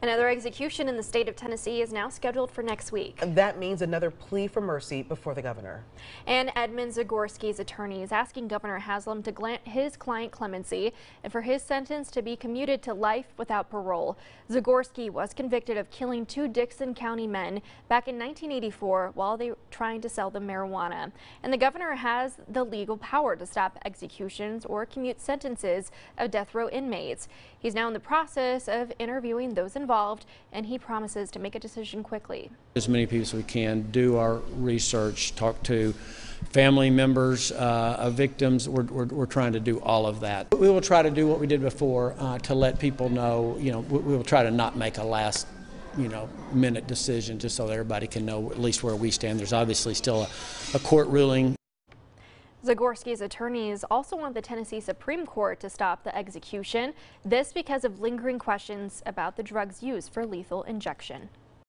Another execution in the state of Tennessee is now scheduled for next week. And that means another plea for mercy before the governor. And Edmund Zagorski's attorney is asking Governor Haslam to grant his client clemency and for his sentence to be commuted to life without parole. Zagorski was convicted of killing two Dickson County men back in 1984 while they were trying to sell them marijuana. And the governor has the legal power to stop executions or commute sentences of death row inmates. He's now in the process of interviewing those involved, and he promises to make a decision quickly. As many people as we can, do our research, talk to family members uh, of victims. We're, we're, we're, trying to do all of that. We will try to do what we did before uh, to let people know, you know, we, we will try to not make a last you know, minute decision just so everybody can know at least where we stand. There's obviously still a, a court ruling Zagorski's attorneys also want the Tennessee Supreme Court to stop the execution, this because of lingering questions about the drugs used for lethal injection.